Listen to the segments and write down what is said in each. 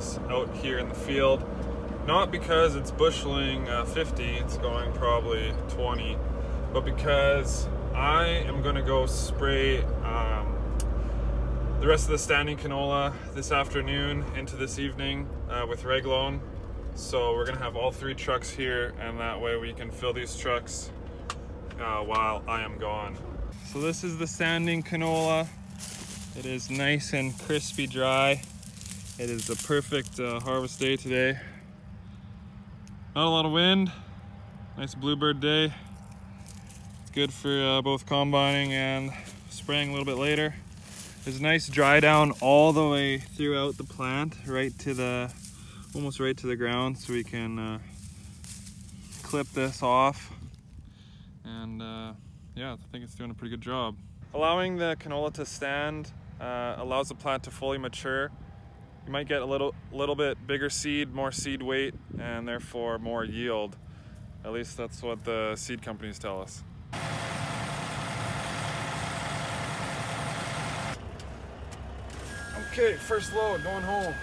50s out here in the field. Not because it's bushling uh, 50, it's going probably 20, but because I am gonna go spray um, the rest of the standing canola this afternoon into this evening uh, with Reglone. So we're gonna have all three trucks here and that way we can fill these trucks uh, while I am gone. So this is the standing canola. It is nice and crispy dry. It is the perfect uh, harvest day today. Not a lot of wind, nice bluebird day. It's good for uh, both combining and spraying a little bit later. There's a nice dry down all the way throughout the plant, right to the, almost right to the ground, so we can uh, clip this off. And uh, yeah, I think it's doing a pretty good job. Allowing the canola to stand uh, allows the plant to fully mature. You might get a little, little bit bigger seed, more seed weight, and therefore more yield. At least that's what the seed companies tell us. Okay, first load, going home.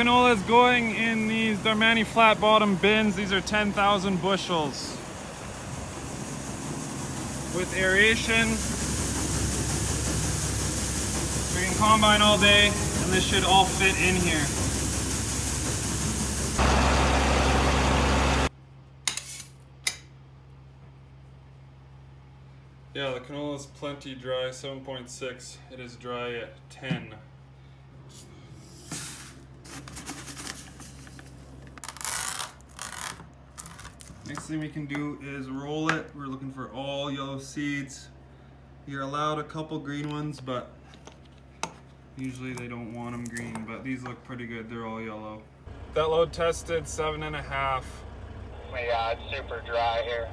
Canola is going in these Darmani flat bottom bins. These are 10,000 bushels. With aeration. We can combine all day and this should all fit in here. Yeah, the canola is plenty dry, 7.6. It is dry at 10. Next thing we can do is roll it. We're looking for all yellow seeds. You're allowed a couple green ones, but usually they don't want them green, but these look pretty good. They're all yellow. That load tested seven and a half. Oh yeah, it's super dry here.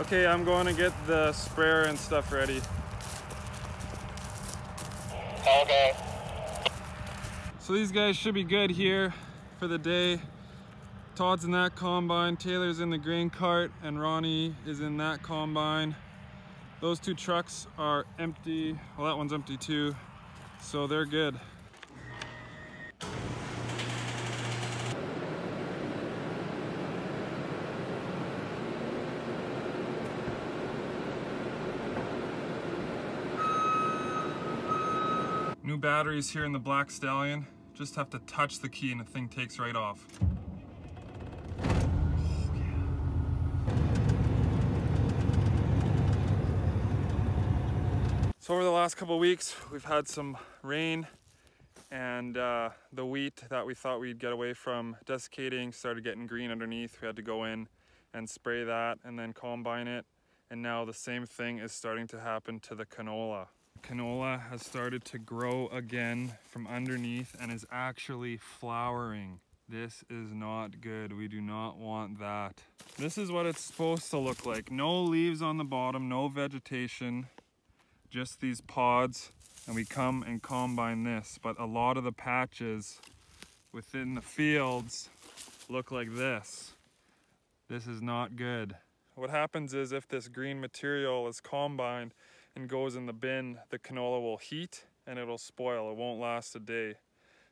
Okay, I'm going to get the sprayer and stuff ready. Okay. So these guys should be good here for the day. Todd's in that combine, Taylor's in the grain cart, and Ronnie is in that combine. Those two trucks are empty. Well, that one's empty too. So they're good. New batteries here in the Black Stallion. Just have to touch the key and the thing takes right off. So over the last couple weeks, we've had some rain and uh, the wheat that we thought we'd get away from desiccating started getting green underneath. We had to go in and spray that and then combine it. And now the same thing is starting to happen to the canola. Canola has started to grow again from underneath and is actually flowering. This is not good. We do not want that. This is what it's supposed to look like. No leaves on the bottom, no vegetation just these pods and we come and combine this. But a lot of the patches within the fields look like this. This is not good. What happens is if this green material is combined and goes in the bin the canola will heat and it'll spoil. It won't last a day.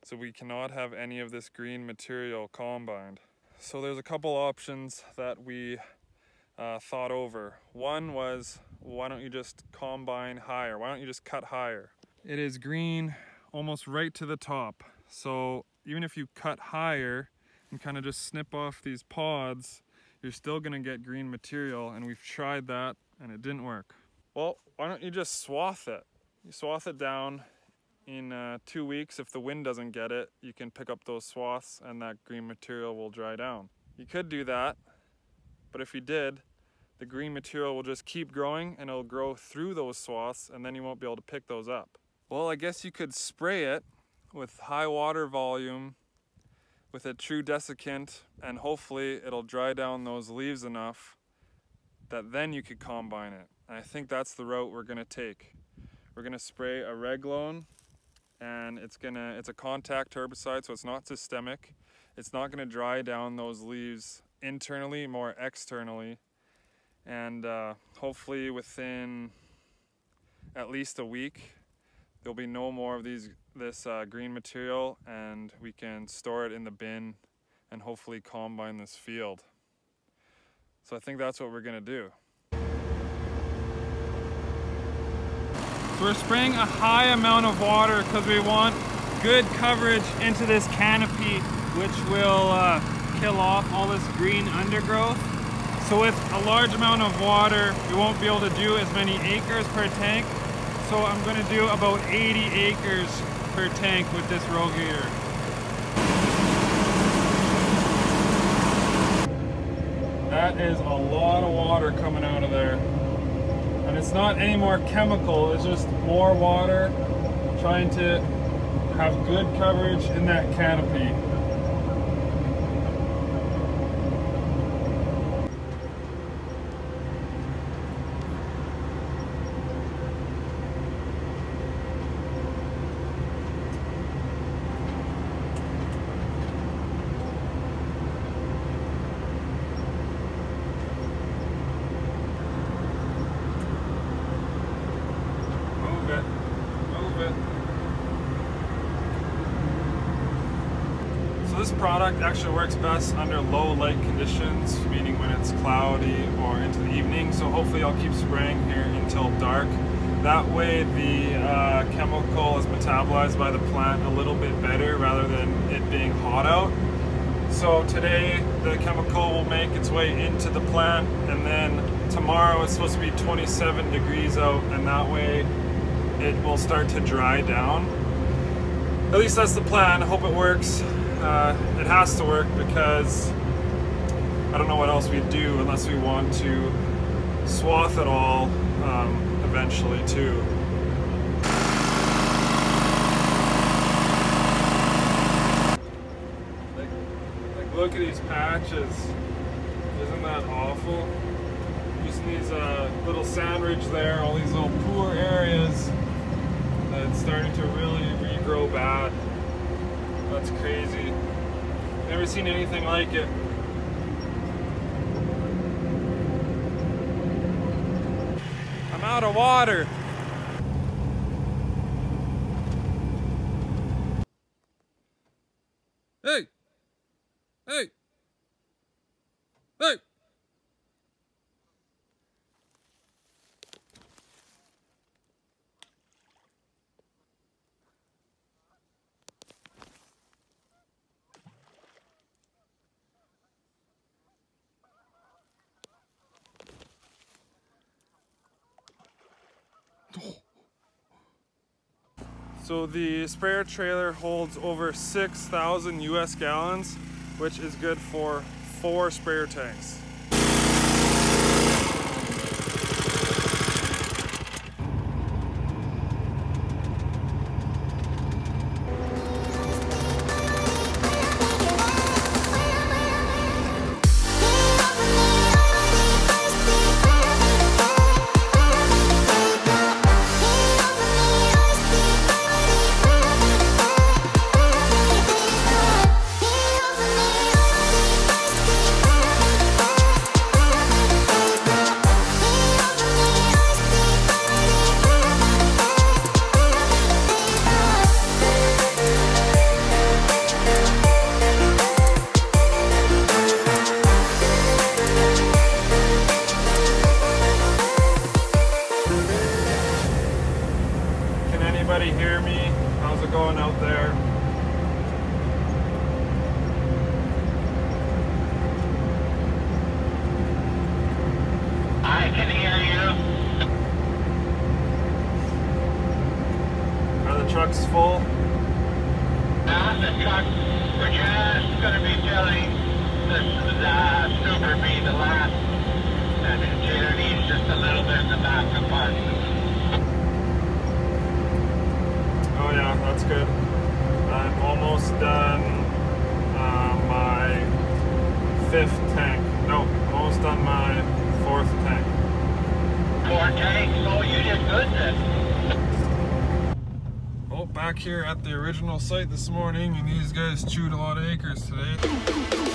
So we cannot have any of this green material combined. So there's a couple options that we uh, thought over. One was why don't you just combine higher? Why don't you just cut higher? It is green almost right to the top. So even if you cut higher and kind of just snip off these pods, you're still gonna get green material and we've tried that and it didn't work. Well, why don't you just swath it? You swath it down in uh, two weeks. If the wind doesn't get it, you can pick up those swaths and that green material will dry down. You could do that, but if you did, the green material will just keep growing and it'll grow through those swaths and then you won't be able to pick those up. Well, I guess you could spray it with high water volume with a true desiccant and hopefully it'll dry down those leaves enough that then you could combine it. And I think that's the route we're gonna take. we're gonna spray a Reglone and it's gonna it's a contact herbicide so it's not systemic it's not gonna dry down those leaves internally more externally and uh, hopefully within at least a week there'll be no more of these this uh, green material and we can store it in the bin and hopefully combine this field so I think that's what we're gonna do So we're spraying a high amount of water because we want good coverage into this canopy which will uh, kill off all this green undergrowth. So with a large amount of water, we won't be able to do as many acres per tank. So I'm going to do about 80 acres per tank with this RoGator. That is a lot of water coming out of there. And it's not any more chemical, it's just more water trying to have good coverage in that canopy. Move it. Move it. So this product actually works best under low light conditions, meaning when it's cloudy or into the evening. So hopefully I'll keep spraying here until dark. That way the uh, chemical is metabolized by the plant a little bit better rather than it being hot out. So today the chemical will make its way into the plant and then tomorrow it's supposed to be 27 degrees out and that way it will start to dry down. At least that's the plan. I hope it works. Uh, it has to work because I don't know what else we'd do unless we want to swath it all um, eventually too. Like, look at these patches. Isn't that awful? Using these uh, little sand ridge there, all these little poor areas that's starting to really regrow bad. That's crazy. Never seen anything like it. I'm out of water. Hey! Hey! Hey! So the sprayer trailer holds over 6,000 US gallons, which is good for four sprayer tanks. Trucks full? The truck, we're just going to be filling this uh, Super B, the last that container needs just a little bit in the back compartment. Oh yeah, that's good. I'm almost done uh, my fifth tank. No, almost done my fourth tank. Four tanks. Oh, you did good then. Back here at the original site this morning and these guys chewed a lot of acres today.